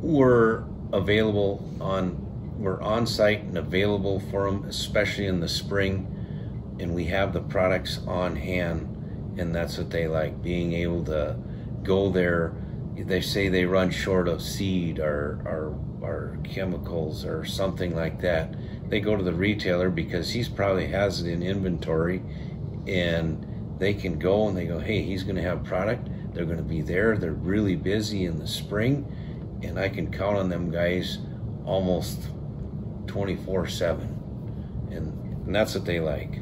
we're available on we're on site and available for them, especially in the spring, and we have the products on hand, and that's what they like being able to go there. They say they run short of seed or or, or chemicals or something like that. They go to the retailer because he's probably has it in inventory, and they can go and they go, hey, he's going to have product. They're going to be there. They're really busy in the spring, and I can count on them guys almost 24 7 and, and that's what they like